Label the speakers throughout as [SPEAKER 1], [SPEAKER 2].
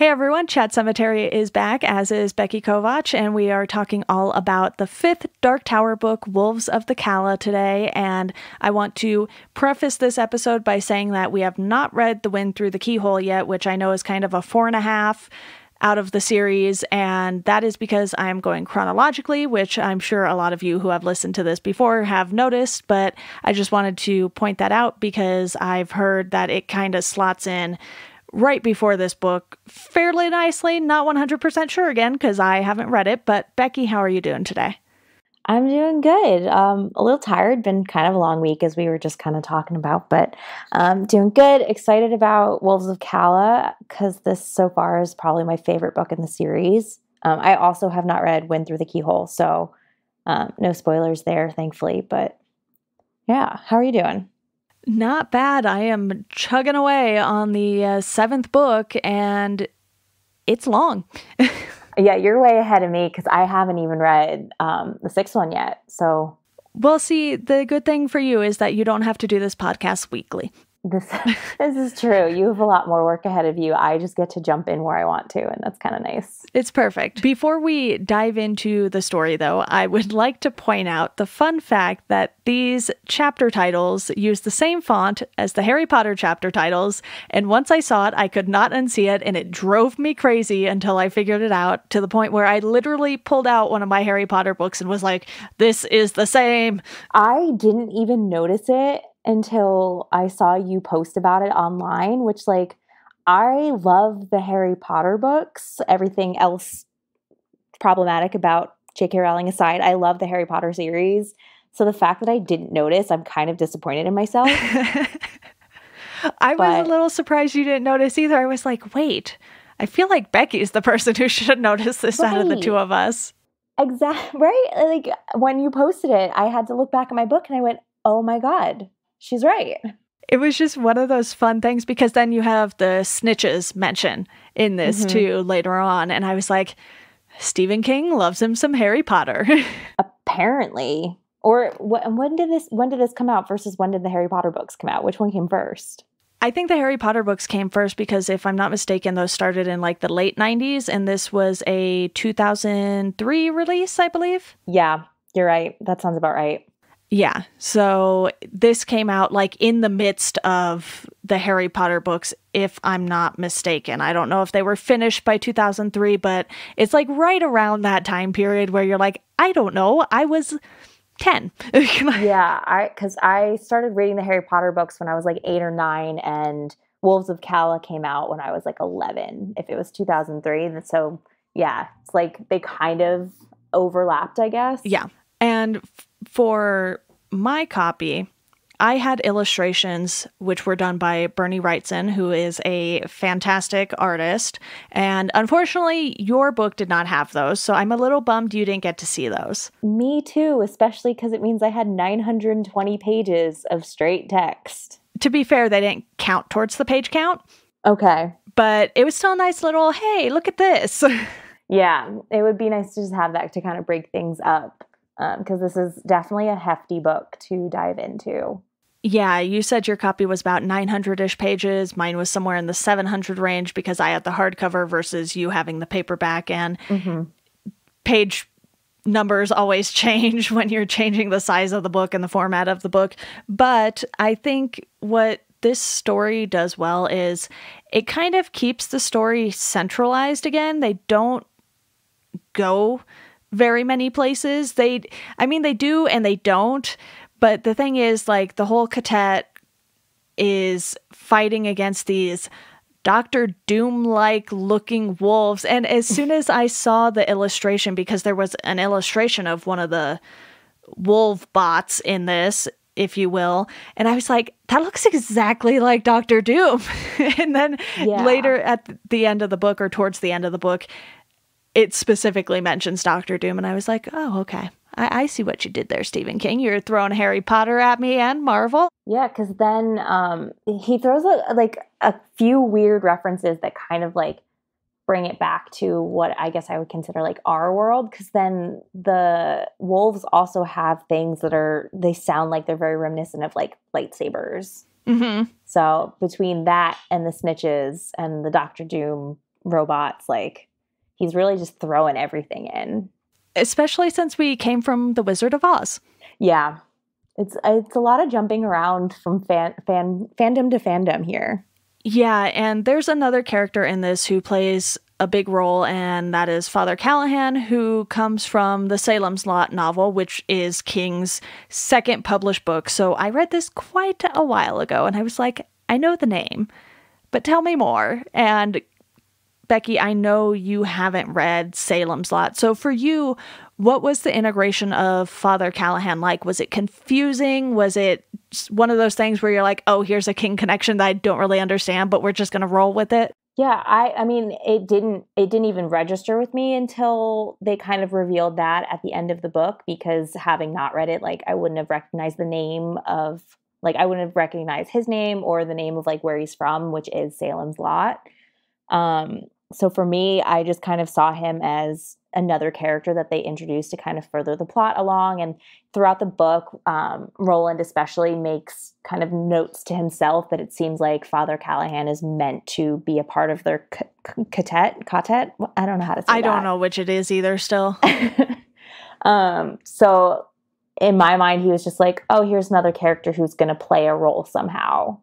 [SPEAKER 1] Hey everyone, Chat Sematary is back, as is Becky Kovach, and we are talking all about the fifth Dark Tower book, Wolves of the Calla, today. And I want to preface this episode by saying that we have not read The Wind Through the Keyhole yet, which I know is kind of a four and a half out of the series, and that is because I'm going chronologically, which I'm sure a lot of you who have listened to this before have noticed, but I just wanted to point that out because I've heard that it kind of slots in right before this book fairly nicely. Not 100% sure again because I haven't read it. But Becky, how are you doing today?
[SPEAKER 2] I'm doing good. Um, a little tired. Been kind of a long week as we were just kind of talking about, but um, doing good. Excited about Wolves of Calla because this so far is probably my favorite book in the series. Um, I also have not read Wind Through the Keyhole, so um, no spoilers there, thankfully. But yeah, how are you doing?
[SPEAKER 1] Not bad. I am chugging away on the uh, seventh book, and it's long.
[SPEAKER 2] yeah, you're way ahead of me because I haven't even read um, the sixth one yet. So,
[SPEAKER 1] well, see, the good thing for you is that you don't have to do this podcast weekly.
[SPEAKER 2] This this is true. You have a lot more work ahead of you. I just get to jump in where I want to, and that's kind of nice.
[SPEAKER 1] It's perfect. Before we dive into the story, though, I would like to point out the fun fact that these chapter titles use the same font as the Harry Potter chapter titles, and once I saw it, I could not unsee it, and it drove me crazy until I figured it out to the point where I literally pulled out one of my Harry Potter books and was like, "This is the same."
[SPEAKER 2] I didn't even notice it until I saw you post about it online, which, like, I love the Harry Potter books. Everything else problematic about J.K. Rowling aside, I love the Harry Potter series. So the fact that I didn't notice, I'm kind of disappointed in myself.
[SPEAKER 1] I but, was a little surprised you didn't notice either. I was like, wait, I feel like Becky's the person who should notice this right. out of the two of us.
[SPEAKER 2] Exactly. Right? Like when you posted it, I had to look back at my book and I went, oh my God, she's right.
[SPEAKER 1] It was just one of those fun things because then you have the snitches mention in this mm-hmm. too later on. And I was like, Stephen King loves him some Harry Potter.
[SPEAKER 2] Apparently. Or wh- when did this when did this come out versus when did the Harry Potter books come out? Which one came first?
[SPEAKER 1] I think the Harry Potter books came first because if I'm not mistaken, those started in like the late 90s and this was a 2003 release, I believe.
[SPEAKER 2] Yeah, you're right. That sounds about right.
[SPEAKER 1] Yeah. So this came out like in the midst of the Harry Potter books, if I'm not mistaken. I don't know if they were finished by 2003, but it's like right around that time period where you're like, I don't know. I was 10.
[SPEAKER 2] yeah. I, cause I started reading the Harry Potter books when I was like eight or nine, and Wolves of Calla came out when I was like 11, if it was 2003. So yeah, it's like they kind of overlapped, I guess.
[SPEAKER 1] Yeah. And for my copy, I had illustrations which were done by Bernie Wrightson, who is a fantastic artist. And unfortunately, your book did not have those. So I'm a little bummed you didn't get to see those.
[SPEAKER 2] Me too, especially because it means I had 920 pages of straight text.
[SPEAKER 1] To be fair, they didn't count towards the page count.
[SPEAKER 2] Okay.
[SPEAKER 1] But it was still a nice little, hey, look at this.
[SPEAKER 2] yeah, it would be nice to just have that to kind of break things up because um, this is definitely a hefty book to dive into.
[SPEAKER 1] Yeah, you said your copy was about 900 ish pages. Mine was somewhere in the 700 range because I had the hardcover versus you having the paperback. And mm-hmm. page numbers always change when you're changing the size of the book and the format of the book. But I think what this story does well is it kind of keeps the story centralized again. They don't go very many places. They, I mean, they do and they don't. But the thing is, like, the whole ka-tet is fighting against these Doctor Doom like looking wolves. And as soon as I saw the illustration, because there was an illustration of one of the wolf bots in this, if you will. And I was like, that looks exactly like Doctor Doom. and then yeah. later at the end of the book or towards the end of the book, it specifically mentions Doctor Doom, and I was like, oh, okay. I, I, see what you did there, Stephen King. You're throwing Harry Potter at me and Marvel.
[SPEAKER 2] Yeah, because then um, he throws a, like a few weird references that kind of like bring it back to what I guess I would consider like our world. Because then the wolves also have things that are they sound like they're very reminiscent of like lightsabers. Mm-hmm. So between that and the snitches and the Doctor Doom robots. Like he's really just throwing everything in.
[SPEAKER 1] Especially since we came from The Wizard of Oz.
[SPEAKER 2] Yeah. It's it's a lot of jumping around from fan, fan fandom to fandom here.
[SPEAKER 1] Yeah, and there's another character in this who plays a big role, and that is Father Callahan, who comes from the Salem's Lot novel, which is King's second published book. So I read this quite a while ago, and I was like, I know the name, but tell me more. And Becky, I know you haven't read Salem's Lot. So for you, what was the integration of Father Callahan like? Was it confusing? Was it one of those things where you're like, oh, here's a king connection that I don't really understand, but we're just going to roll with it?
[SPEAKER 2] Yeah, I I mean it didn't it didn't even register with me until they kind of revealed that at the end of the book because having not read it like I wouldn't have recognized the name of like I wouldn't have recognized his name or the name of like where he's from, which is Salem's Lot. Um so for me, I just kind of saw him as another character that they introduced to kind of further the plot along. And throughout the book, um, Roland especially makes kind of notes to himself that it seems like Father Callahan is meant to be a part of their ka-tet. Ka-tet? I don't know how to say I
[SPEAKER 1] that. don't know which it is either. Still.
[SPEAKER 2] um, so in my mind, he was just like, oh, here's another character who's going to play a role somehow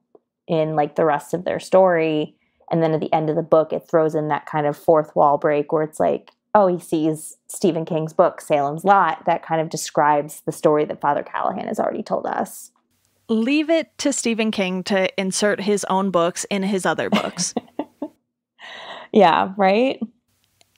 [SPEAKER 2] in like the rest of their story and then at the end of the book, it throws in that kind of fourth wall break where it's like, oh, he sees Stephen King's book, Salem's Lot, that kind of describes the story that Father Callahan has already told us.
[SPEAKER 1] Leave it to Stephen King to insert his own books in his other books.
[SPEAKER 2] yeah, right?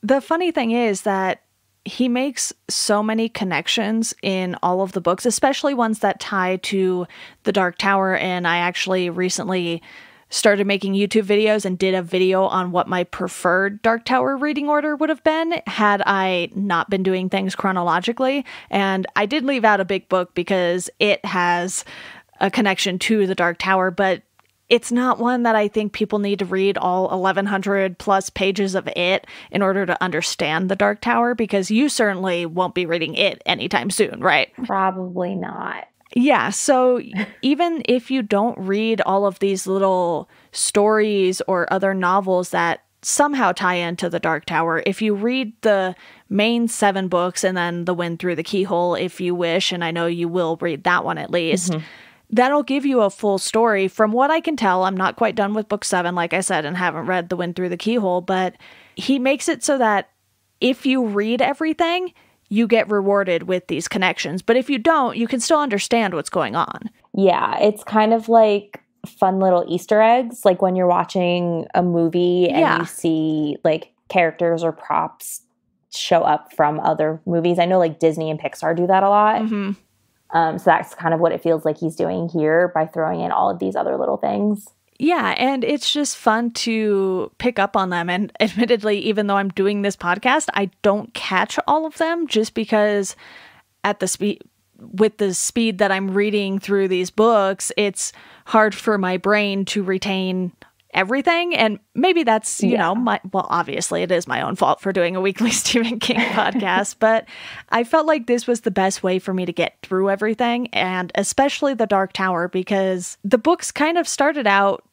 [SPEAKER 1] The funny thing is that he makes so many connections in all of the books, especially ones that tie to the Dark Tower. And I actually recently started making YouTube videos and did a video on what my preferred Dark Tower reading order would have been had I not been doing things chronologically. And I did leave out a big book because it has a connection to the Dark Tower, but it's not one that I think people need to read all 1100 plus pages of it in order to understand the Dark Tower because you certainly won't be reading it anytime soon, right?
[SPEAKER 2] Probably not.
[SPEAKER 1] Yeah. So even if you don't read all of these little stories or other novels that somehow tie into the Dark Tower, if you read the main seven books and then The Wind Through the Keyhole, if you wish, and I know you will read that one at least. Mm-hmm. That'll give you a full story. From what I can tell, I'm not quite done with book seven, like I said, and haven't read The Wind Through the Keyhole, but he makes it so that if you read everything, you get rewarded with these connections. But if you don't, you can still understand what's going on.
[SPEAKER 2] Yeah, it's kind of like fun little Easter eggs, like when you're watching a movie and yeah. you see like characters or props show up from other movies. I know like Disney and Pixar do that a lot. Mm-hmm. Um, so that's kind of what it feels like he's doing here by throwing in all of these other little things.
[SPEAKER 1] Yeah, and it's just fun to pick up on them. And admittedly, even though I'm doing this podcast, I don't catch all of them just because at the speed with the speed that I'm reading through these books, it's hard for my brain to retain everything and maybe that's you yeah. know my well obviously it is my own fault for doing a weekly Stephen King podcast but I felt like this was the best way for me to get through everything and especially the Dark Tower because the books kind of started out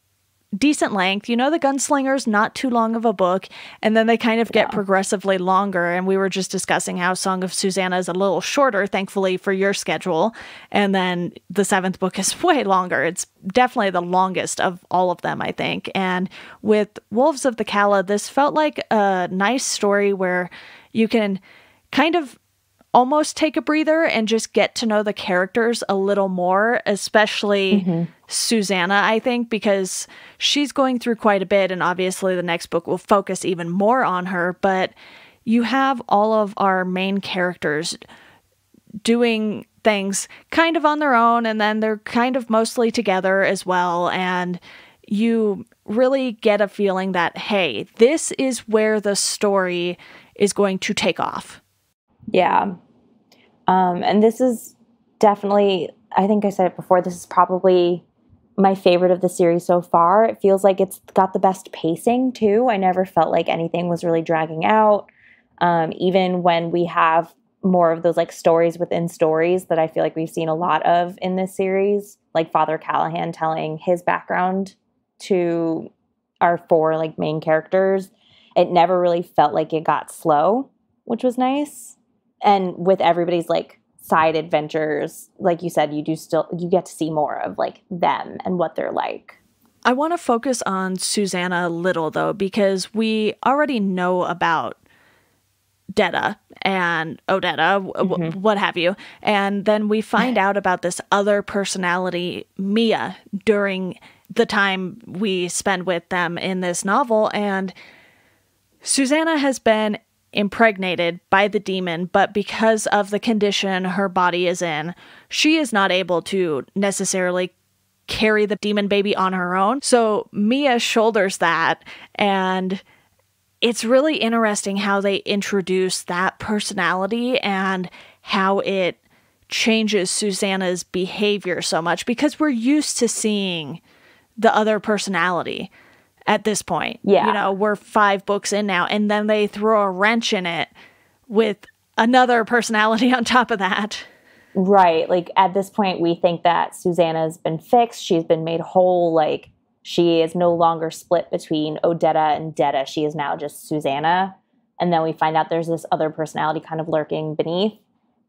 [SPEAKER 1] decent length. You know, The Gunslinger's not too long of a book, and then they kind of get yeah. progressively longer. And we were just discussing how Song of Susannah is a little shorter, thankfully, for your schedule. And then the seventh book is way longer. It's definitely the longest of all of them, I think. And with Wolves of the Calla, this felt like a nice story where you can kind of almost take a breather and just get to know the characters a little more, especially mm-hmm. Susannah, I think, because she's going through quite a bit. And obviously, the next book will focus even more on her. But you have all of our main characters doing things kind of on their own, and then they're kind of mostly together as well. And you really get a feeling that, hey, this is where the story is going to take off.
[SPEAKER 2] Yeah. Um, and this is definitely, I think I said it before, this is probably my favorite of the series so far. It feels like it's got the best pacing too. I never felt like anything was really dragging out. Um, even when we have more of those like stories within stories that I feel like we've seen a lot of in this series, like Father Callahan telling his background to our four like main characters it never really felt like it got slow, which was nice. And with everybody's like side adventures, like you said, you do still you get to see more of like them and what they're like.
[SPEAKER 1] I want to focus on Susannah Little though because we already know about Detta and Odetta, mm-hmm. w- what have you. And then we find out about this other personality, Mia, during the time we spend with them in this novel. And Susannah has been impregnated by the demon, but because of the condition her body is in, she is not able to necessarily carry the demon baby on her own. So Mia shoulders that and it's really interesting how they introduce that personality and how it changes Susannah's behavior so much because we're used to seeing the other personality at this point.
[SPEAKER 2] Yeah.
[SPEAKER 1] You know, we're five books in now, and then they throw a wrench in it with another personality on top of that.
[SPEAKER 2] Right. Like at this point, we think that Susannah's been fixed. She's been made whole. Like she is no longer split between Odetta and Detta. She is now just Susannah. And then we find out there's this other personality kind of lurking beneath.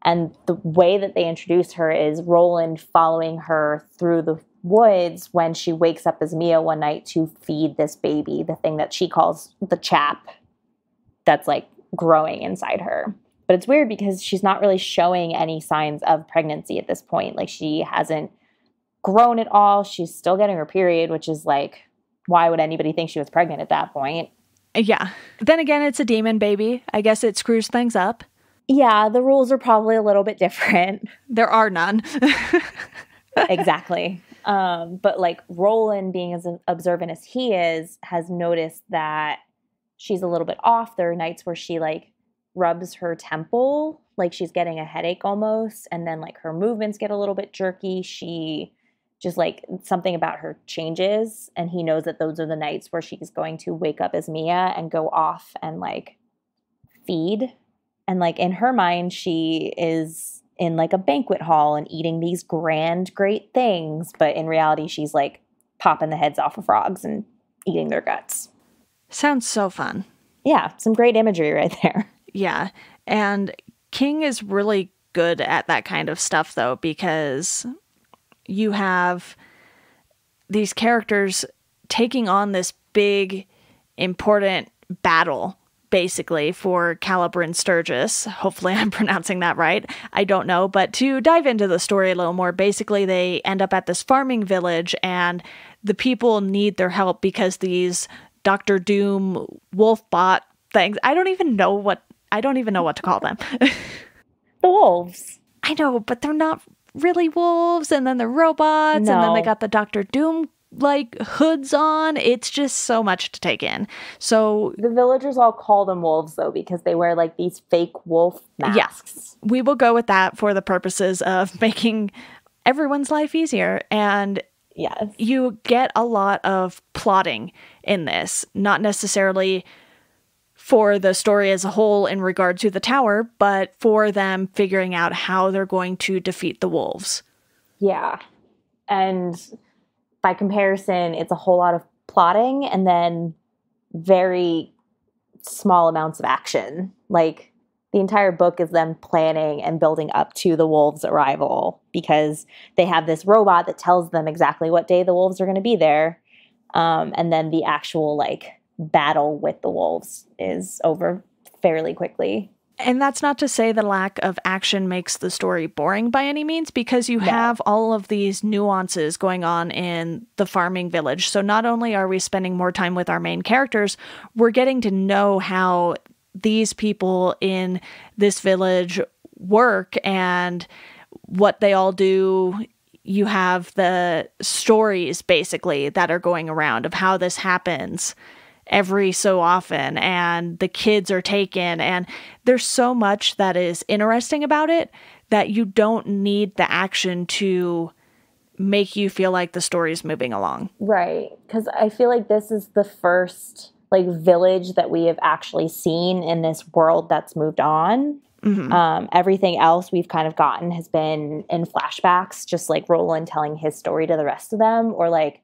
[SPEAKER 2] And the way that they introduce her is Roland following her through the woods when she wakes up as Mia one night to feed this baby, the thing that she calls the chap that's like growing inside her. But it's weird because she's not really showing any signs of pregnancy at this point. Like she hasn't grown at all. She's still getting her period, which is like, why would anybody think she was pregnant at that point?
[SPEAKER 1] Yeah. Then again, it's a demon baby. I guess it screws things up.
[SPEAKER 2] Yeah, the rules are probably a little bit different.
[SPEAKER 1] There are none.
[SPEAKER 2] exactly. Um, but like Roland, being as observant as he is, has noticed that she's a little bit off. There are nights where she like rubs her temple, like she's getting a headache almost, and then like her movements get a little bit jerky. She just like something about her changes and he knows that those are the nights where she's going to wake up as Mia and go off and like feed and like in her mind she is in like a banquet hall and eating these grand great things but in reality she's like popping the heads off of frogs and eating their guts.
[SPEAKER 1] Sounds so fun.
[SPEAKER 2] Yeah some great imagery right there.
[SPEAKER 1] Yeah and king is really good at that kind of stuff though because you have these characters taking on this big, important battle basically for Calla Bryn Sturgis. Hopefully, I'm pronouncing that right. I don't know. But to dive into the story a little more, basically, they end up at this farming village and the people need their help because these Doctor Doom wolf bot things, I don't even know what. I don't even know what to call them.
[SPEAKER 2] the wolves.
[SPEAKER 1] I know, but they're not really wolves and then the robots no. and then they got the Doctor Doom like hoods on. It's just so much to take in. So
[SPEAKER 2] the villagers all call them wolves though because they wear like these fake wolf masks.
[SPEAKER 1] Yeah, we will go with that for the purposes of making everyone's life easier and
[SPEAKER 2] yes.
[SPEAKER 1] You get a lot of plotting in this, not necessarily for the story as a whole in regard to the tower, but for them figuring out how they're going to defeat the wolves.
[SPEAKER 2] Yeah. And by comparison, it's a whole lot of plotting and then very small amounts of action. Like the entire book is them planning and building up to the wolves' arrival because they have this robot that tells them exactly what day the wolves are going to be there. Um, and then the actual like battle with the wolves is over fairly quickly.
[SPEAKER 1] And that's not to say the lack of action makes the story boring by any means, because you no. have all of these nuances going on in the farming village. So not only are we spending more time with our main characters, we're getting to know how these people in this village work and what they all do. You have the stories basically that are going around of how this happens every so often and the kids are taken and there's so much that is interesting about it that you don't need the action to make you feel like the story is moving along.
[SPEAKER 2] Right. Cuz I feel like this is the first like village that we have actually seen in this world that's moved on. Mm-hmm. Um, everything else we've kind of gotten has been in flashbacks, just like Roland telling his story to the rest of them, or like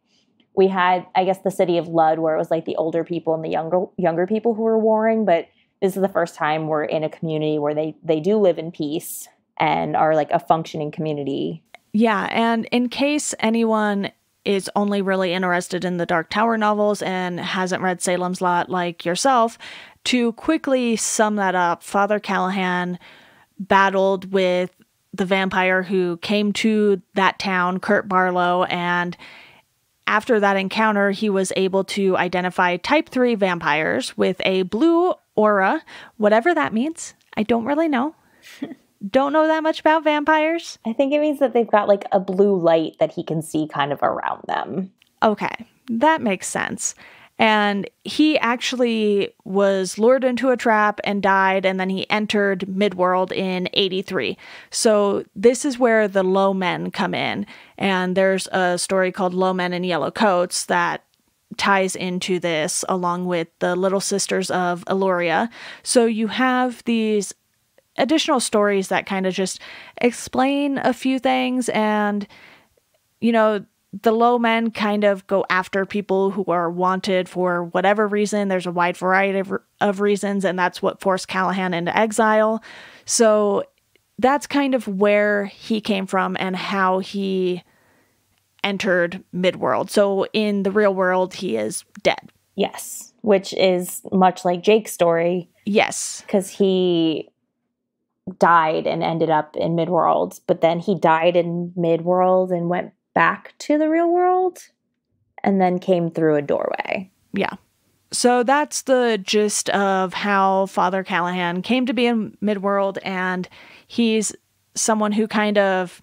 [SPEAKER 2] we had I guess the city of Lud where it was like the older people and the younger younger people who were warring, but this is the first time we're in a community where they they do live in peace and are like a functioning community.
[SPEAKER 1] Yeah, and in case anyone is only really interested in the Dark Tower novels and hasn't read Salem's Lot like yourself, to quickly sum that up, Father Callahan battled with the vampire who came to that town, Kurt Barlow, and after that encounter, he was able to identify type 3 vampires with a blue aura, whatever that means. I don't really know. don't know that much about vampires.
[SPEAKER 2] I think it means that they've got like a blue light that he can see kind of around them.
[SPEAKER 1] Okay, that makes sense. And he actually was lured into a trap and died, and then he entered Midworld in 83. So, this is where the low men come in. And there's a story called Low Men in Yellow Coats that ties into this, along with the Little Sisters of Eluria. So, you have these additional stories that kind of just explain a few things and you know the low men kind of go after people who are wanted for whatever reason. There's a wide variety of, of reasons and that's what forced callahan into exile. So that's kind of where he came from and how he entered midworld. So in the real world he is dead.
[SPEAKER 2] Yes which is much like jake's story.
[SPEAKER 1] Yes.
[SPEAKER 2] Because he died and ended up in midworld, but then he died in midworld and went back to the real world and then came through a doorway.
[SPEAKER 1] Yeah. So that's the gist of how Father Callahan came to be in Midworld, and he's someone who kind of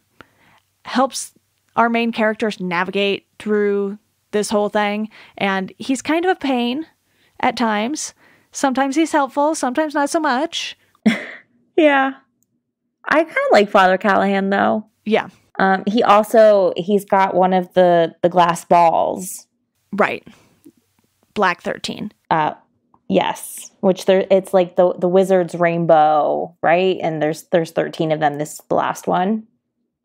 [SPEAKER 1] helps our main characters navigate through this whole thing. And he's kind of a pain at times. Sometimes he's helpful, sometimes not so much.
[SPEAKER 2] Yeah. I kind of like Father Callahan though.
[SPEAKER 1] Yeah.
[SPEAKER 2] Um, he also he's got one of the the glass balls.
[SPEAKER 1] Right. Black 13.
[SPEAKER 2] Uh yes, which there it's like the the wizard's rainbow, right? And there's there's 13 of them. This is the last one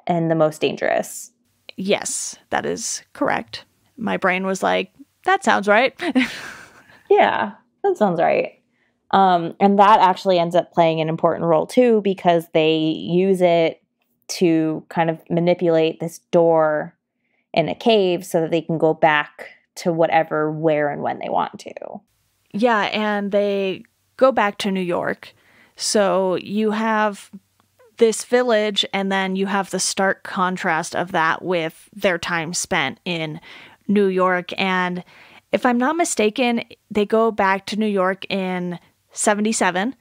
[SPEAKER 2] and the most dangerous.
[SPEAKER 1] Yes, that is correct. My brain was like, that sounds right.
[SPEAKER 2] yeah, that sounds right. Um, and that actually ends up playing an important role too because they use it to kind of manipulate this door in a cave so that they can go back to whatever, where, and when they want to.
[SPEAKER 1] Yeah, and they go back to New York. So you have this village, and then you have the stark contrast of that with their time spent in New York. And if I'm not mistaken, they go back to New York in 77.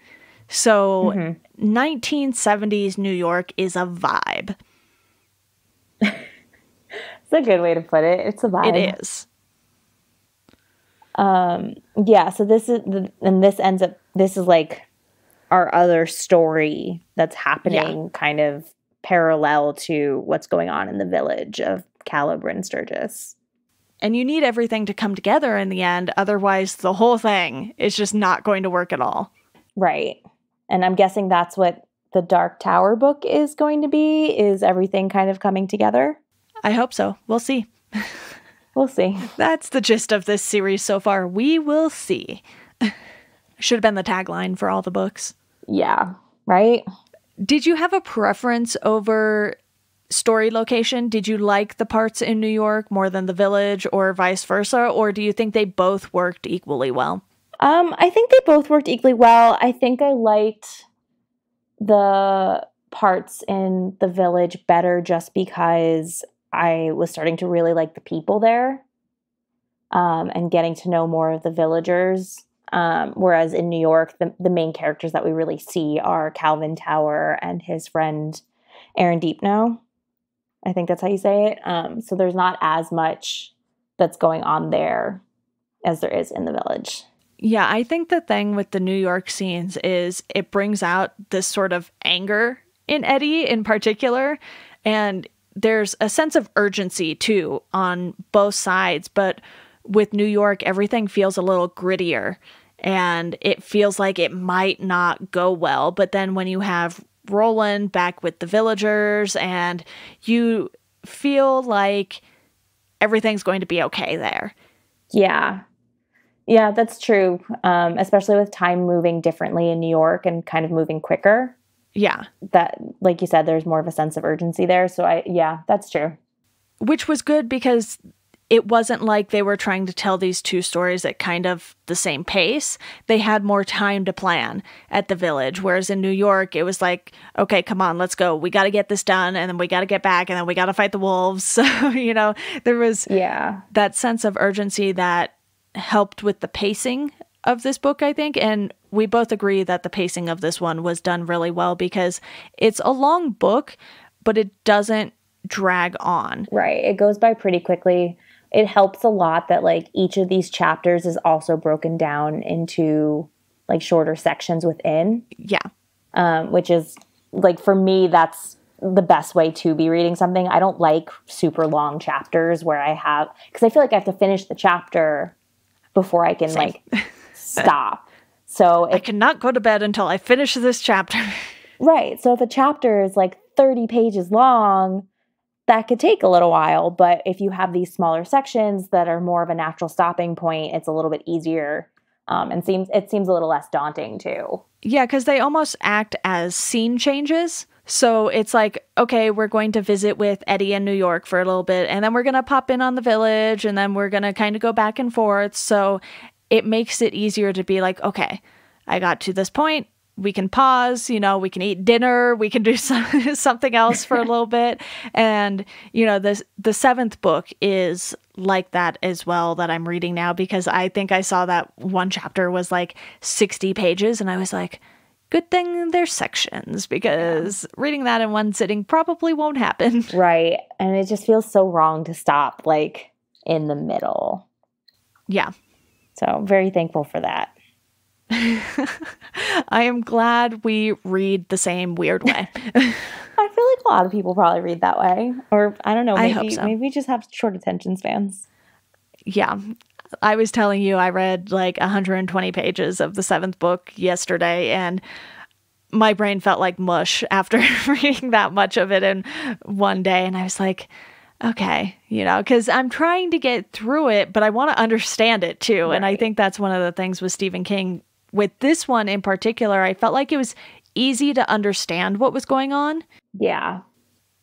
[SPEAKER 1] So mm-hmm. 1970s New York is a vibe.
[SPEAKER 2] it's a good way to put it. It's a vibe.
[SPEAKER 1] It is.
[SPEAKER 2] Um yeah, so this is the, and this ends up this is like our other story that's happening yeah. kind of parallel to what's going on in the village of Calla Bryn Sturgis.
[SPEAKER 1] And you need everything to come together in the end. Otherwise, the whole thing is just not going to work at all.
[SPEAKER 2] Right. And I'm guessing that's what the Dark Tower book is going to be is everything kind of coming together.
[SPEAKER 1] I hope so. We'll see.
[SPEAKER 2] we'll see.
[SPEAKER 1] That's the gist of this series so far. We will see. Should have been the tagline for all the books.
[SPEAKER 2] Yeah, right?
[SPEAKER 1] Did you have a preference over story location? Did you like the parts in New York more than the village or vice versa? Or do you think they both worked equally well?
[SPEAKER 2] Um, I think they both worked equally well. I think I liked the parts in the village better just because I was starting to really like the people there um, and getting to know more of the villagers. Um, whereas in New York, the, the main characters that we really see are Calvin Tower and his friend Aaron Deepneau. I think that's how you say it. Um, so there's not as much that's going on there as there is in the village.
[SPEAKER 1] Yeah, I think the thing with the New York scenes is it brings out this sort of anger in Eddie in particular. And there's a sense of urgency too on both sides. But with New York, everything feels a little grittier and it feels like it might not go well. But then when you have Roland back with the villagers, and you feel like everything's going to be okay there.
[SPEAKER 2] Yeah. Yeah, that's true. Um, especially with time moving differently in New York and kind of moving quicker.
[SPEAKER 1] Yeah.
[SPEAKER 2] That, like you said, there's more of a sense of urgency there. So I, yeah, that's true.
[SPEAKER 1] Which was good because it wasn't like they were trying to tell these two stories at kind of the same pace. They had more time to plan at the village. Whereas in New York, it was like, okay, come on, let's go. We got to get this done. And then we got to get back. And then we got to fight the wolves. So, you know, there was
[SPEAKER 2] yeah
[SPEAKER 1] that sense of urgency that helped with the pacing of this book, I think. And we both agree that the pacing of this one was done really well because it's a long book, but it doesn't drag on.
[SPEAKER 2] Right. It goes by pretty quickly it helps a lot that like each of these chapters is also broken down into like shorter sections within.
[SPEAKER 1] Yeah.
[SPEAKER 2] Um, which is like for me, that's the best way to be reading something. I don't like super long chapters where I have because I feel like I have to finish the chapter before I can Same. like stop. So
[SPEAKER 1] if, I cannot go to bed until I finish this chapter.
[SPEAKER 2] right. So if a chapter is like 30 pages long, that could take a little while, but if you have these smaller sections that are more of a natural stopping point, it's a little bit easier um, and seems it seems a little less daunting too.
[SPEAKER 1] Yeah, because they almost act as scene changes. So it's like, okay, we're going to visit with Eddie in New York for a little bit, and then we're going to pop in on the village, and then we're going to kind of go back and forth. So it makes it easier to be like, okay, I got to this point we can pause, you know, we can eat dinner, we can do some, something else for a little bit. And, you know, the the seventh book is like that as well that I'm reading now because I think I saw that one chapter was like 60 pages and I was like, good thing there's sections because reading that in one sitting probably won't happen.
[SPEAKER 2] Right. And it just feels so wrong to stop like in the middle.
[SPEAKER 1] Yeah.
[SPEAKER 2] So, very thankful for that.
[SPEAKER 1] I am glad we read the same weird way.
[SPEAKER 2] I feel like a lot of people probably read that way. Or I don't know, maybe, I hope so. maybe we just have short attention spans.
[SPEAKER 1] Yeah. I was telling you I read like 120 pages of the seventh book yesterday and my brain felt like mush after reading that much of it in one day. And I was like, okay, you know, because I'm trying to get through it, but I want to understand it too. Right. And I think that's one of the things with Stephen King with this one in particular, I felt like it was easy to understand what was going on.
[SPEAKER 2] Yeah.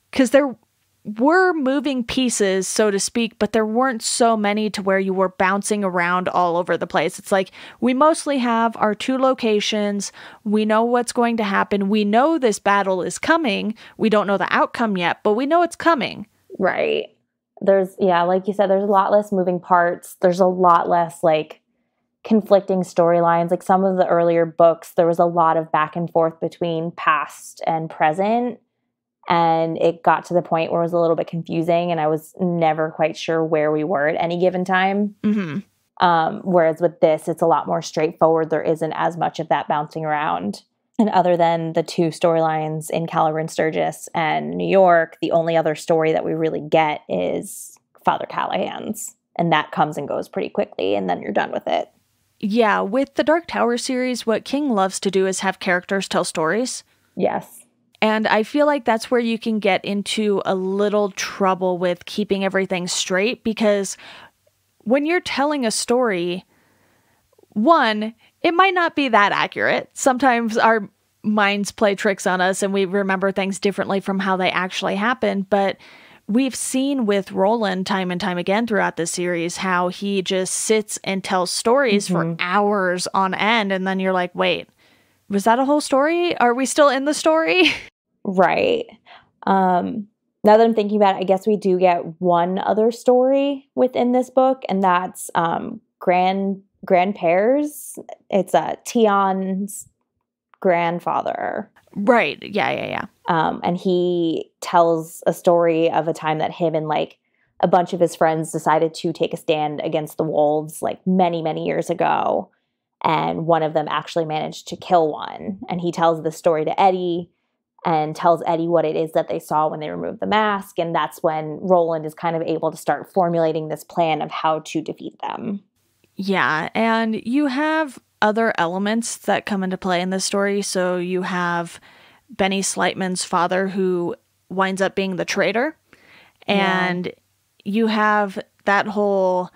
[SPEAKER 1] Because there were moving pieces, so to speak, but there weren't so many to where you were bouncing around all over the place. It's like we mostly have our two locations. We know what's going to happen. We know this battle is coming. We don't know the outcome yet, but we know it's coming.
[SPEAKER 2] Right. There's, yeah, like you said, there's a lot less moving parts. There's a lot less like conflicting storylines. Like some of the earlier books, there was a lot of back and forth between past and present. And it got to the point where it was a little bit confusing, and I was never quite sure where we were at any given time.
[SPEAKER 1] Mm-hmm.
[SPEAKER 2] Um, whereas with this, it's a lot more straightforward. There isn't as much of that bouncing around. And other than the two storylines in Calla Bryn Sturgis and New York, the only other story that we really get is Father Callahan's. And that comes and goes pretty quickly, and then you're done with it.
[SPEAKER 1] Yeah, with the Dark Tower series, what King loves to do is have characters tell stories.
[SPEAKER 2] Yes.
[SPEAKER 1] And I feel like that's where you can get into a little trouble with keeping everything straight because when you're telling a story, one, it might not be that accurate. Sometimes our minds play tricks on us and we remember things differently from how they actually happened. But we've seen with Roland time and time again throughout the series how he just sits and tells stories mm-hmm. for hours on end. And then you're like, wait, was that a whole story? Are we still in the story?
[SPEAKER 2] Right. Um, now that I'm thinking about it, I guess we do get one other story within this book, and that's um, Grand Granpere's. It's a uh, Tian's grandfather.
[SPEAKER 1] Right. Yeah, yeah, yeah.
[SPEAKER 2] Um, and he tells a story of a time that him and like a bunch of his friends decided to take a stand against the wolves like many, many years ago. And one of them actually managed to kill one. And he tells the story to Eddie and tells Eddie what it is that they saw when they removed the mask. And that's when Roland is kind of able to start formulating this plan of how to defeat them.
[SPEAKER 1] Yeah. And you have other elements that come into play in this story. So you have Benny Slightman's father, who winds up being the traitor, and yeah. you have that whole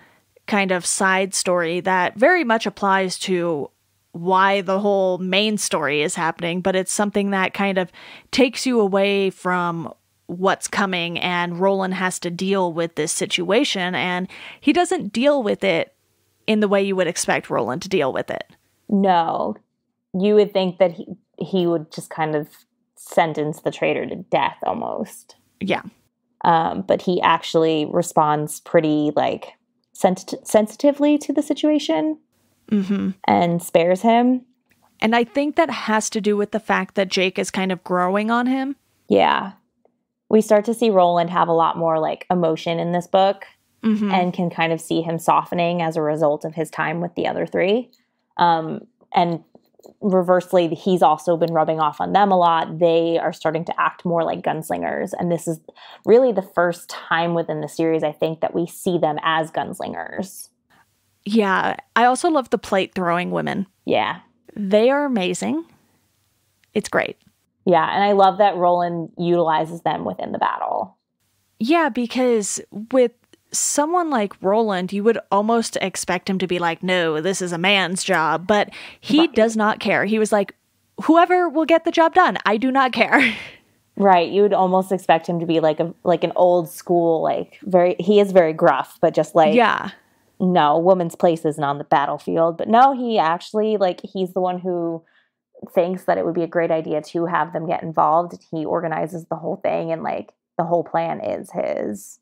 [SPEAKER 1] kind of side story that very much applies to why the whole main story is happening, but it's something that kind of takes you away from what's coming and Roland has to deal with this situation and he doesn't deal with it in the way you would expect Roland to deal with it.
[SPEAKER 2] No. You would think that he he would just kind of sentence the traitor to death almost.
[SPEAKER 1] Yeah.
[SPEAKER 2] Um, but he actually responds pretty like sens- sensitively to the situation
[SPEAKER 1] hmm
[SPEAKER 2] and spares him.
[SPEAKER 1] And I think that has to do with the fact that Jake is kind of growing on him.
[SPEAKER 2] Yeah. We start to see Roland have a lot more like emotion in this book
[SPEAKER 1] hmm
[SPEAKER 2] and can kind of see him softening as a result of his time with the other three. Um, and reversely, he's also been rubbing off on them a lot. They are starting to act more like gunslingers. And this is really the first time within the series, I think, that we see them as gunslingers.
[SPEAKER 1] Yeah. I also love the plate throwing women.
[SPEAKER 2] Yeah.
[SPEAKER 1] They are amazing. It's great.
[SPEAKER 2] Yeah. And I love that Roland utilizes them within the battle.
[SPEAKER 1] Yeah, because with someone like Roland, you would almost expect him to be like, no, this is a man's job. But he
[SPEAKER 2] Right.
[SPEAKER 1] does not care. He was like, whoever will get the job done, I do not care.
[SPEAKER 2] Right. You would almost expect him to be like a like an old school, like very he is very gruff, but just like
[SPEAKER 1] yeah.
[SPEAKER 2] no, woman's place isn't on the battlefield. But no, he actually like he's the one who thinks that it would be a great idea to have them get involved. He organizes the whole thing and like the whole plan is his.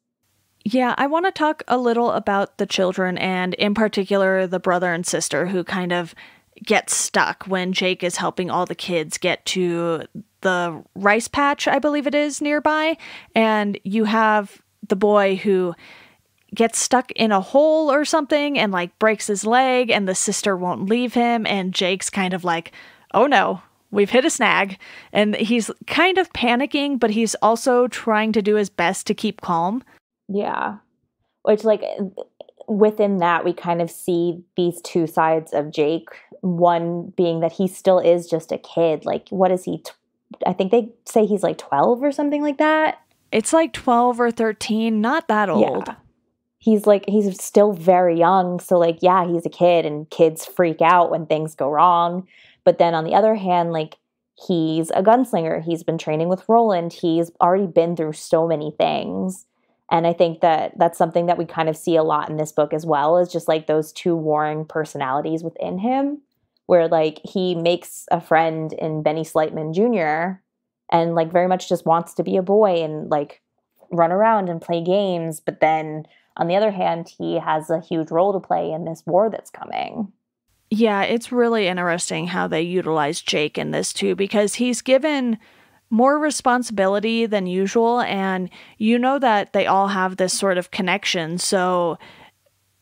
[SPEAKER 1] Yeah, I want to talk a little about the children and, in particular, the brother and sister who kind of get stuck when Jake is helping all the kids get to the rice patch, I believe it is nearby. And you have the boy who gets stuck in a hole or something and like breaks his leg, and the sister won't leave him. And Jake's kind of like, oh no, we've hit a snag. And he's kind of panicking, but he's also trying to do his best to keep calm.
[SPEAKER 2] Yeah. Which like within that we kind of see these two sides of Jake. One being that he still is just a kid. Like what is he? T- I think they say he's like 12 or something like that.
[SPEAKER 1] It's like 12 or 13, not that old.
[SPEAKER 2] Yeah. He's like he's still very young, so like yeah, he's a kid and kids freak out when things go wrong. But then on the other hand, like he's a gunslinger. He's been training with Roland. He's already been through so many things. And I think that that's something that we kind of see a lot in this book as well is just like those two warring personalities within him where like he makes a friend in Benny Slightman Jr. and like very much just wants to be a boy and like run around and play games, but then on the other hand, he has a huge role to play in this war that's coming.
[SPEAKER 1] Yeah, it's really interesting how they utilize Jake in this too, because he's given more responsibility than usual. And you know that they all have this sort of connection. So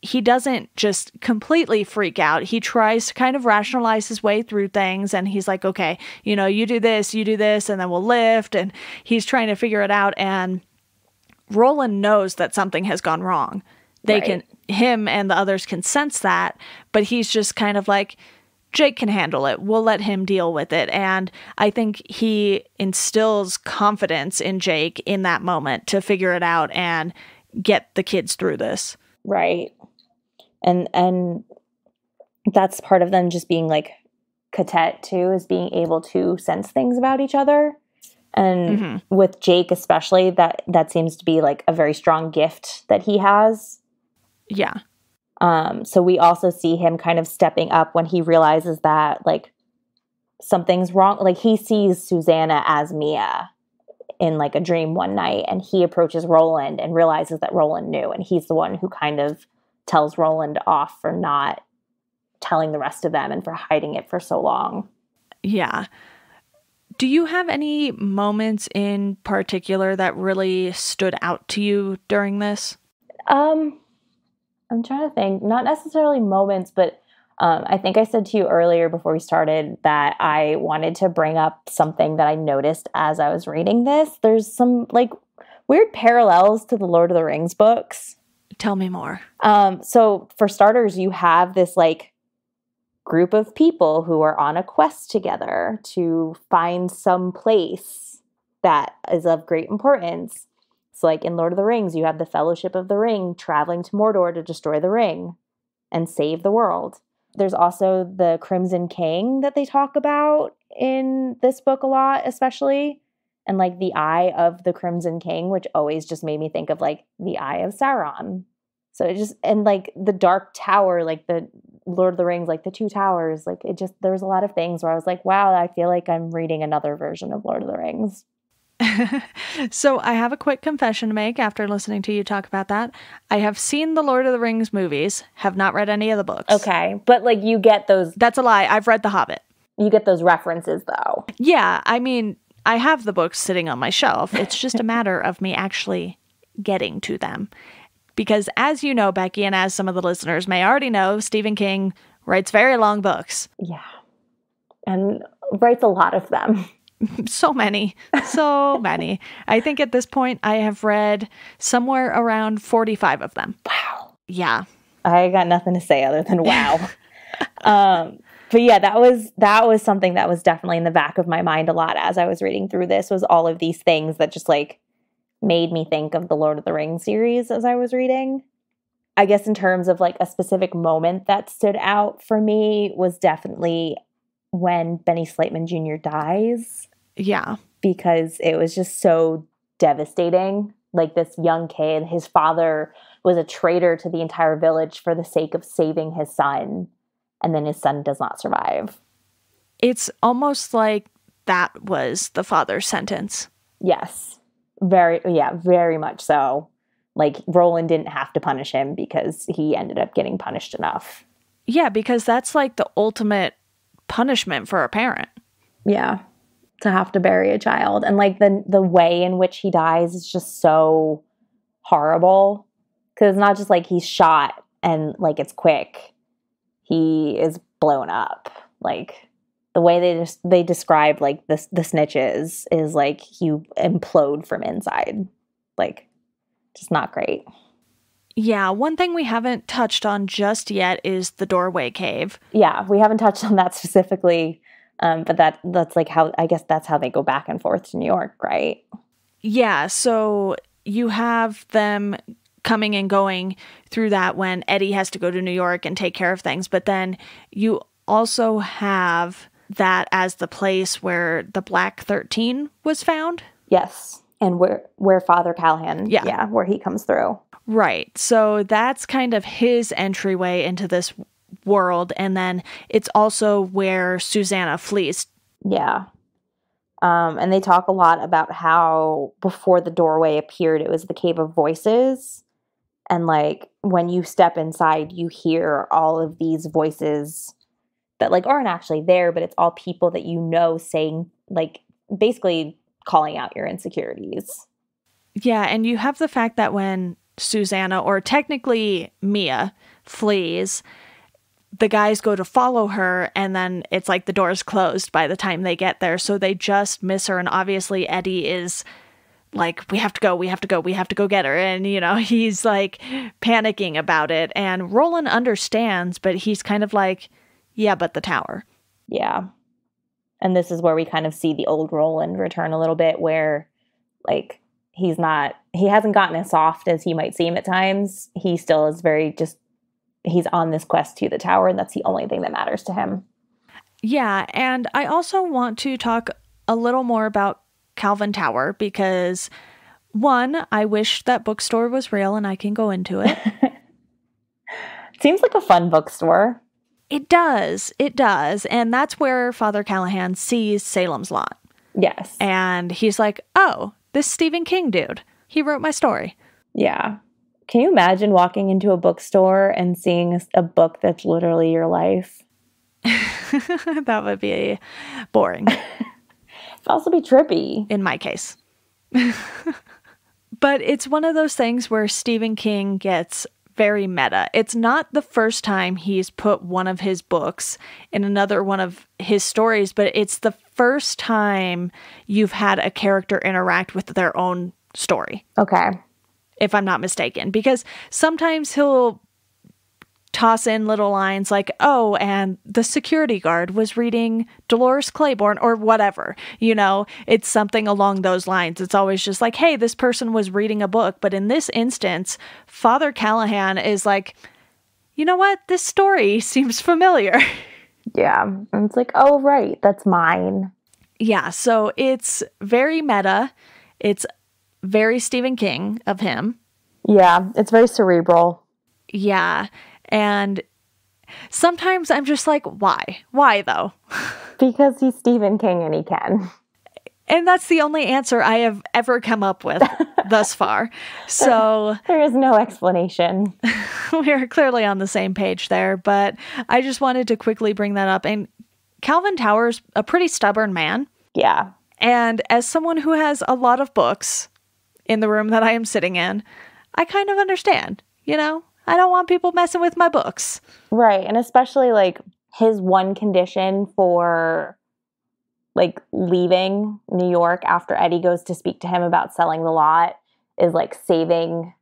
[SPEAKER 1] he doesn't just completely freak out. He tries to kind of rationalize his way through things. And he's like, okay, you know, you do this, you do this, and then we'll lift. And he's trying to figure it out. And Roland knows that something has gone wrong. They
[SPEAKER 2] Right.
[SPEAKER 1] can, him and the others can sense that, but he's just kind of like, Jake can handle it. We'll let him deal with it. And I think he instills confidence in Jake in that moment to figure it out and get the kids through this.
[SPEAKER 2] Right. And and that's part of them just being like ka-tet too, is being able to sense things about each other. And
[SPEAKER 1] Mhm.
[SPEAKER 2] with Jake especially, that that seems to be like a very strong gift that he has.
[SPEAKER 1] Yeah.
[SPEAKER 2] Um, so we also see him kind of stepping up when he realizes that like something's wrong. Like he sees Susannah as Mia in like a dream one night, and he approaches Roland and realizes that Roland knew, and he's the one who kind of tells Roland off for not telling the rest of them and for hiding it for so long.
[SPEAKER 1] Yeah. Do you have any moments in particular that really stood out to you during this?
[SPEAKER 2] Um, I'm trying to think. Not necessarily moments, but um, I think I said to you earlier before we started that I wanted to bring up something that I noticed as I was reading this. There's some like weird parallels to the Lord of the Rings books.
[SPEAKER 1] Tell me more.
[SPEAKER 2] Um, so for starters, you have this like group of people who are on a quest together to find some place that is of great importance. So, like in Lord of the Rings, you have the Fellowship of the Ring traveling to Mordor to destroy the ring and save the world. There's also the Crimson King that they talk about in this book a lot, especially. And like the eye of the Crimson King, which always just made me think of like the eye of Sauron. So it just, and like the Dark Tower, like the Lord of the Rings, like the two towers, like it just, there was a lot of things where I was like, wow, I feel like I'm reading another version of Lord of the Rings.
[SPEAKER 1] so I have a quick confession to make after listening to you talk about that. I have seen the Lord of the Rings movies, have not read any of the books.
[SPEAKER 2] Okay, but like you get those
[SPEAKER 1] That's a lie. I've read The Hobbit.
[SPEAKER 2] You get those references though.
[SPEAKER 1] Yeah, I mean, I have the books sitting on my shelf. It's just a matter of me actually getting to them. Because as you know, Becky, and as some of the listeners may already know, Stephen King writes very long books.
[SPEAKER 2] Yeah. And writes a lot of them.
[SPEAKER 1] so many, so many. I think at this point I have read somewhere around 45 of them.
[SPEAKER 2] Wow.
[SPEAKER 1] Yeah.
[SPEAKER 2] I got nothing to say other than wow. um, but yeah, that was that was something that was definitely in the back of my mind a lot as I was reading through this was all of these things that just like made me think of the Lord of the Rings series as I was reading. I guess in terms of like a specific moment that stood out for me was definitely when Benny Slightman Jr. dies.
[SPEAKER 1] Yeah.
[SPEAKER 2] Because it was just so devastating. Like this young kid, his father was a traitor to the entire village for the sake of saving his son. And then his son does not survive.
[SPEAKER 1] It's almost like that was the father's sentence.
[SPEAKER 2] Yes. Very, yeah, very much so. Like Roland didn't have to punish him because he ended up getting punished enough.
[SPEAKER 1] Yeah, because that's like the ultimate punishment for a parent.
[SPEAKER 2] Yeah to have to bury a child. And like the the way in which he dies is just so horrible. Cuz it's not just like he's shot and like it's quick. He is blown up. Like the way they just they describe like the the snitches is like you implode from inside. Like just not great.
[SPEAKER 1] Yeah, one thing we haven't touched on just yet is the doorway cave.
[SPEAKER 2] Yeah, we haven't touched on that specifically um, but that that's like how I guess that's how they go back and forth to New York, right?
[SPEAKER 1] Yeah. So you have them coming and going through that when Eddie has to go to New York and take care of things, but then you also have that as the place where the Black 13 was found.
[SPEAKER 2] Yes. And where where Father Callahan, yeah, yeah where he comes through.
[SPEAKER 1] Right. So that's kind of his entryway into this world. And then it's also where Susannah flees.
[SPEAKER 2] Yeah. Um, and they talk a lot about how before the doorway appeared, it was the Cave of Voices. And like when you step inside, you hear all of these voices that like aren't actually there, but it's all people that you know saying, like, basically calling out your insecurities.
[SPEAKER 1] Yeah. And you have the fact that when Susannah, or technically Mia, flees, the guys go to follow her and then it's like the door's closed by the time they get there. So they just miss her and obviously eddie is like we have to go we have to go we have to go get her. And you know he's like panicking about it. And roland understands but he's kind of like yeah but the tower.
[SPEAKER 2] Yeah. And this is where we kind of see the old roland return a little bit where like he's not he hasn't gotten as soft as he might seem at times. He still is very just he's on this quest to the tower and that's the only thing that matters to him.
[SPEAKER 1] Yeah, and I also want to talk a little more about Calvin Tower because one, I wish that bookstore was real and I can go into it.
[SPEAKER 2] Seems like a fun bookstore.
[SPEAKER 1] It does. It does. And that's where Father Callahan sees Salem's Lot.
[SPEAKER 2] Yes.
[SPEAKER 1] And he's like, oh, this Stephen King dude. He wrote my story.
[SPEAKER 2] Yeah. Can you imagine walking into a bookstore and seeing a book that's literally your life?
[SPEAKER 1] that would be boring.
[SPEAKER 2] It'd also be trippy.
[SPEAKER 1] In my case. but it's one of those things where Stephen King gets very meta. It's not the first time he's put one of his books in another one of his stories, but it's the first time you've had a character interact with their own story.
[SPEAKER 2] Okay
[SPEAKER 1] if I'm not mistaken, because sometimes he'll toss in little lines like, oh, and the security guard was reading Dolores Claiborne or whatever. You know, it's something along those lines. It's always just like, hey, this person was reading a book. But in this instance, Father Callahan is like, you know what? This story seems familiar.
[SPEAKER 2] Yeah. And it's like, oh, right, that's mine.
[SPEAKER 1] Yeah. So it's very meta. It's very Stephen King of him.
[SPEAKER 2] Yeah. It's very cerebral.
[SPEAKER 1] Yeah. And sometimes I'm just like, why? Why though?
[SPEAKER 2] Because he's Stephen King and he can.
[SPEAKER 1] And that's the only answer I have ever come up with thus far. So
[SPEAKER 2] there is no explanation.
[SPEAKER 1] we are clearly on the same page there, but I just wanted to quickly bring that up. And Calvin Towers, a pretty stubborn man.
[SPEAKER 2] Yeah.
[SPEAKER 1] And as someone who has a lot of books in the room that I am sitting in, I kind of understand, you know? I don't want people messing with my books.
[SPEAKER 2] Right. And especially like his one condition for like leaving New York after Eddie goes to speak to him about selling the lot is like saving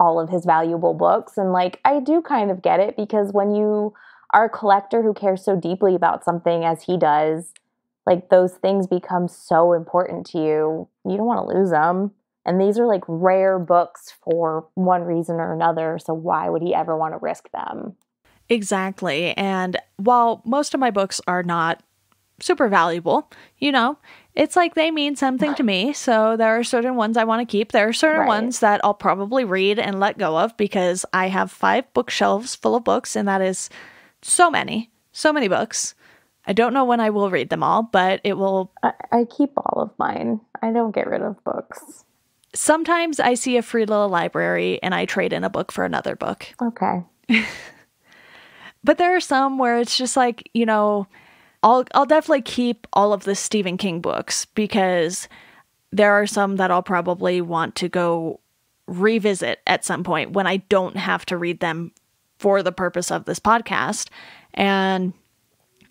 [SPEAKER 2] all of his valuable books. And like, I do kind of get it because when you are a collector who cares so deeply about something as he does, like those things become so important to you. You don't want to lose them. And these are like rare books for one reason or another. So why would he ever want to risk them?
[SPEAKER 1] Exactly. And while most of my books are not super valuable. You know, it's like they mean something to me. So there are certain ones I want to keep. There are certain right. ones that I'll probably read and let go of because I have five bookshelves full of books, and that is so many, so many books. I don't know when I will read them all, but it will.
[SPEAKER 2] I, I keep all of mine. I don't get rid of books.
[SPEAKER 1] Sometimes I see a free little library and I trade in a book for another book.
[SPEAKER 2] Okay.
[SPEAKER 1] but there are some where it's just like, you know, I'll I'll definitely keep all of the Stephen King books because there are some that I'll probably want to go revisit at some point when I don't have to read them for the purpose of this podcast. And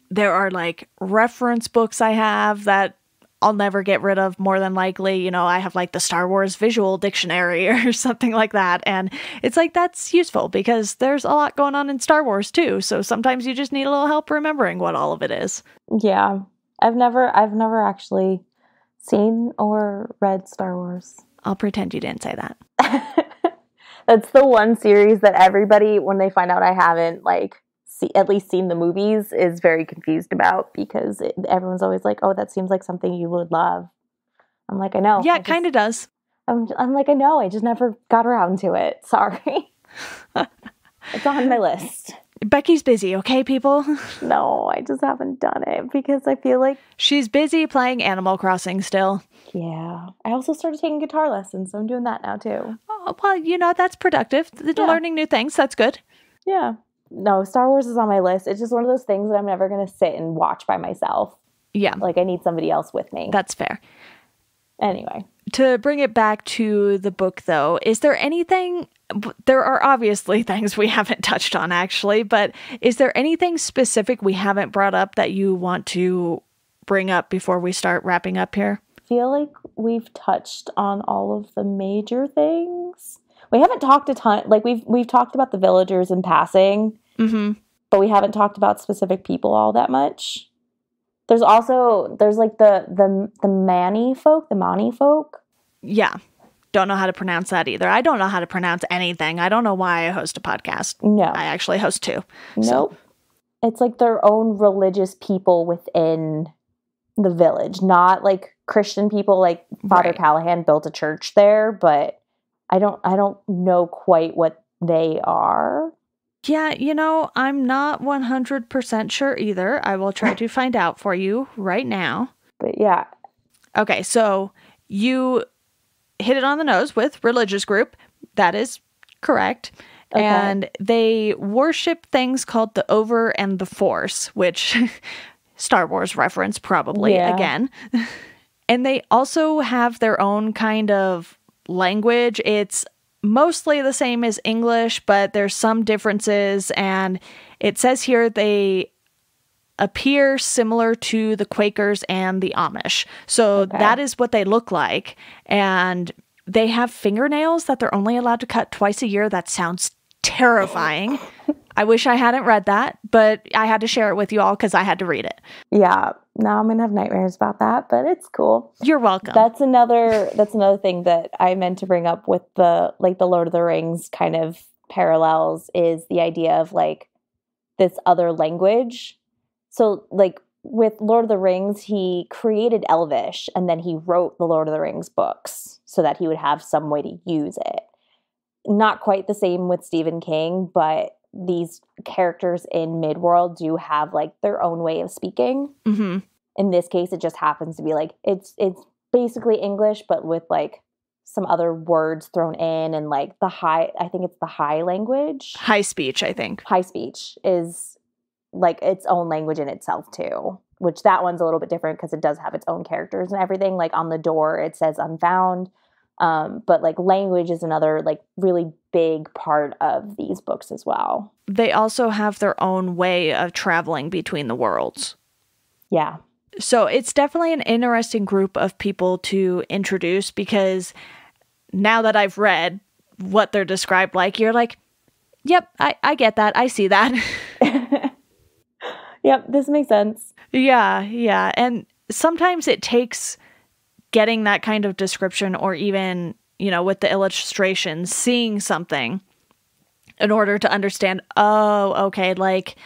[SPEAKER 1] there are like reference books I have that I'll never get rid of more than likely. You know, I have like the Star Wars visual dictionary or something like that. And it's like that's useful because there's a lot going on in Star Wars too. So sometimes you just need a little help remembering what all of it is.
[SPEAKER 2] Yeah. I've never I've never actually seen or read Star Wars.
[SPEAKER 1] I'll pretend you didn't say that.
[SPEAKER 2] that's the one series that everybody when they find out I haven't like see, at least seen the movies is very confused about because it, everyone's always like, "Oh, that seems like something you would love." I'm like, I know.
[SPEAKER 1] Yeah, it kind of does.
[SPEAKER 2] I'm, I'm like, I know. I just never got around to it. Sorry. it's on my list.
[SPEAKER 1] Becky's busy, okay, people?
[SPEAKER 2] no, I just haven't done it because I feel like
[SPEAKER 1] she's busy playing Animal Crossing still.
[SPEAKER 2] Yeah. I also started taking guitar lessons, so I'm doing that now too.
[SPEAKER 1] Oh, well, you know, that's productive. Yeah. Learning new things, that's good.
[SPEAKER 2] Yeah no, Star Wars is on my list. It's just one of those things that I'm never going to sit and watch by myself.
[SPEAKER 1] Yeah.
[SPEAKER 2] Like I need somebody else with me.
[SPEAKER 1] That's fair.
[SPEAKER 2] Anyway.
[SPEAKER 1] To bring it back to the book though, is there anything there are obviously things we haven't touched on actually, but is there anything specific we haven't brought up that you want to bring up before we start wrapping up here?
[SPEAKER 2] I feel like we've touched on all of the major things we haven't talked a ton like we've we've talked about the villagers in passing
[SPEAKER 1] mm-hmm.
[SPEAKER 2] but we haven't talked about specific people all that much. There's also there's like the the the Manni folk the Manni folk.
[SPEAKER 1] Yeah. Don't know how to pronounce that either. I don't know how to pronounce anything. I don't know why i host a podcast.
[SPEAKER 2] No.
[SPEAKER 1] I actually host two
[SPEAKER 2] nope. So. it's like their own religious people within the village not like christian people like father right. callahan built a church there but I don't I don't know quite what they are.
[SPEAKER 1] Yeah, you know, I'm not 100% sure either. I will try to find out for you right now.
[SPEAKER 2] But yeah.
[SPEAKER 1] Okay, so you hit it on the nose with religious group. That is correct. Okay. And they worship things called the over and the force, which Star Wars reference probably yeah. again. and they also have their own kind of language. It's mostly the same as English, but there's some differences. And it says here they appear similar to the Quakers and the Amish. So okay. that is what they look like. And they have fingernails that they're only allowed to cut twice a year. That sounds terrifying. I wish I hadn't read that, but I had to share it with you all because I had to read it.
[SPEAKER 2] Yeah. Now I'm gonna have nightmares about that, but it's cool.
[SPEAKER 1] You're welcome.
[SPEAKER 2] That's another that's another thing that I meant to bring up with the like the Lord of the Rings kind of parallels is the idea of like this other language. So like with Lord of the Rings, he created Elvish and then he wrote the Lord of the Rings books so that he would have some way to use it. Not quite the same with Stephen King, but these characters in Mid-World do have like their own way of speaking.
[SPEAKER 1] hmm
[SPEAKER 2] In this case, it just happens to be like it's it's basically English, but with like some other words thrown in and like the high. I think it's the high language.
[SPEAKER 1] High speech, I think.
[SPEAKER 2] High speech is like its own language in itself too. Which that one's a little bit different because it does have its own characters and everything. Like on the door, it says unfound. Um, but like language is another like really big part of these books as well.
[SPEAKER 1] They also have their own way of traveling between the worlds.
[SPEAKER 2] Yeah.
[SPEAKER 1] So it's definitely an interesting group of people to introduce because now that I've read what they're described like, you're like, yep, I, I get that. I see that.
[SPEAKER 2] yep, this makes sense.
[SPEAKER 1] yeah, yeah. And sometimes it takes getting that kind of description or even, you know, with the illustrations, seeing something in order to understand, oh, okay, like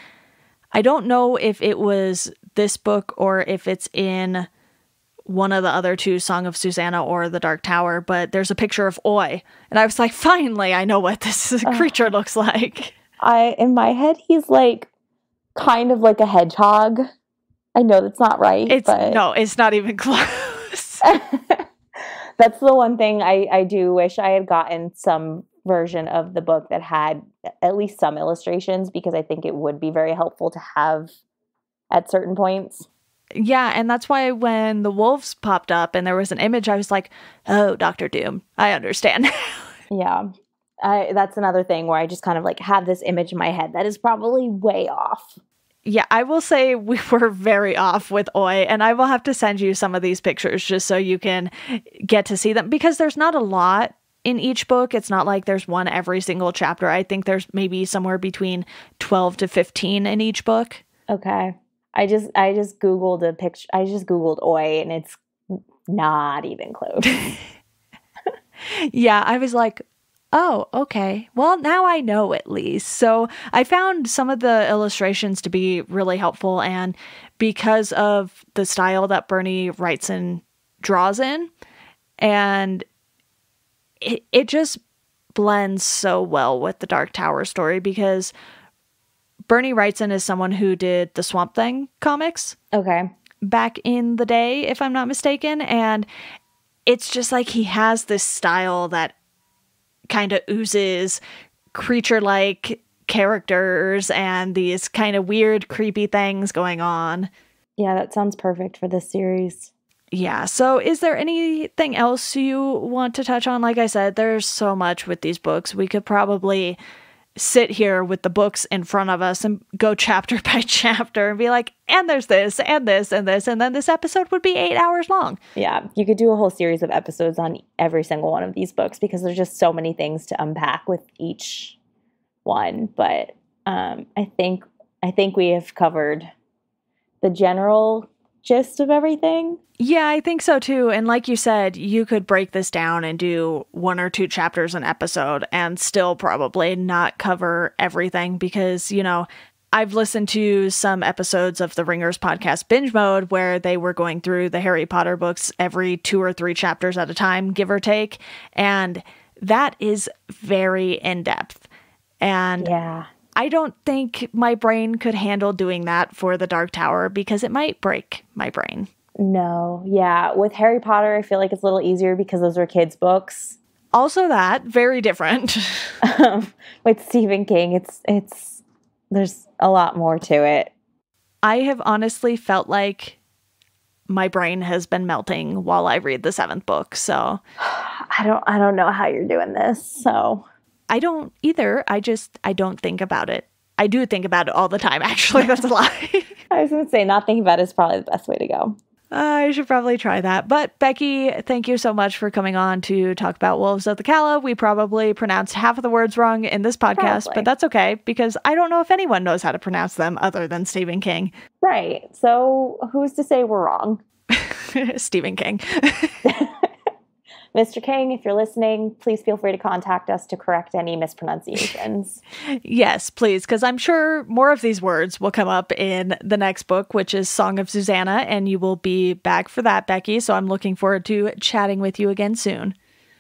[SPEAKER 1] I don't know if it was this book or if it's in one of the other two, Song of Susannah or The Dark Tower, but there's a picture of Oi. And I was like, finally, I know what this creature looks like.
[SPEAKER 2] I in my head he's like kind of like a hedgehog. I know that's not right.
[SPEAKER 1] It's
[SPEAKER 2] but
[SPEAKER 1] no, it's not even close.
[SPEAKER 2] that's the one thing I, I do wish I had gotten some version of the book that had at least some illustrations because I think it would be very helpful to have at certain points.
[SPEAKER 1] Yeah, and that's why when the wolves popped up and there was an image, I was like, "Oh, Doctor Doom, I understand."
[SPEAKER 2] Yeah. I, that's another thing where I just kind of like have this image in my head that is probably way off.
[SPEAKER 1] Yeah, I will say we were very off with Oi, and I will have to send you some of these pictures just so you can get to see them because there's not a lot in each book. It's not like there's one every single chapter. I think there's maybe somewhere between 12 to 15 in each book.
[SPEAKER 2] Okay. I just I just googled a picture. I just googled oi and it's not even close.
[SPEAKER 1] yeah, I was like, oh, okay. Well, now I know at least. So I found some of the illustrations to be really helpful. And because of the style that Bernie writes and draws in, and it, it just blends so well with the Dark Tower story because Bernie Wrightson is someone who did the Swamp Thing comics
[SPEAKER 2] okay.
[SPEAKER 1] back in the day, if I'm not mistaken. And it's just like he has this style that kind of oozes creature like characters and these kind of weird, creepy things going on.
[SPEAKER 2] Yeah, that sounds perfect for this series.
[SPEAKER 1] Yeah. So, is there anything else you want to touch on? Like I said, there's so much with these books. We could probably sit here with the books in front of us and go chapter by chapter and be like, and there's this, and this, and this. And then this episode would be eight hours long.
[SPEAKER 2] Yeah, you could do a whole series of episodes on every single one of these books because there's just so many things to unpack with each one. But um, I think I think we have covered the general gist of everything.
[SPEAKER 1] Yeah, I think so too. And like you said, you could break this down and do one or two chapters an episode and still probably not cover everything because, you know, I've listened to some episodes of the Ringers podcast binge mode where they were going through the Harry Potter books every two or three chapters at a time, give or take. And that is very in depth. And
[SPEAKER 2] Yeah.
[SPEAKER 1] I don't think my brain could handle doing that for the Dark Tower because it might break my brain.
[SPEAKER 2] No. Yeah. With Harry Potter, I feel like it's a little easier because those are kids' books.
[SPEAKER 1] Also, that very different.
[SPEAKER 2] Um, with Stephen King, it's it's there's a lot more to it.
[SPEAKER 1] I have honestly felt like my brain has been melting while I read the seventh book. So
[SPEAKER 2] I don't I don't know how you're doing this. So
[SPEAKER 1] I don't either. I just, I don't think about it. I do think about it all the time, actually. That's a lie.
[SPEAKER 2] I was gonna say not thinking about it is probably the best way to go.
[SPEAKER 1] I should probably try that. But Becky, thank you so much for coming on to talk about Wolves of the Calla. We probably pronounced half of the words wrong in this podcast, probably. but that's okay because I don't know if anyone knows how to pronounce them other than Stephen King.
[SPEAKER 2] Right. So who's to say we're wrong?
[SPEAKER 1] Stephen King.
[SPEAKER 2] Mr. King, if you're listening, please feel free to contact us to correct any mispronunciations.
[SPEAKER 1] yes, please, because I'm sure more of these words will come up in the next book, which is Song of Susannah, and you will be back for that, Becky. So I'm looking forward to chatting with you again soon.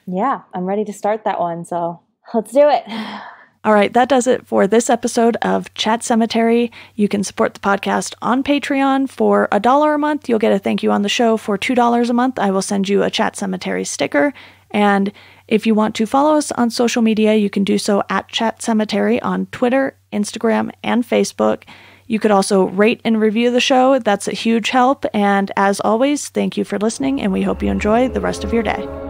[SPEAKER 2] Yeah, I'm ready to start that one. So let's do it.
[SPEAKER 1] All right, that does it for this episode of Chat Sematary. You can support the podcast on Patreon for a dollar a month. You'll get a thank you on the show for $2 a month. I will send you a Chat Sematary sticker. And if you want to follow us on social media, you can do so at Chat Sematary on Twitter, Instagram, and Facebook. You could also rate and review the show. That's a huge help. And as always, thank you for listening, and we hope you enjoy the rest of your day.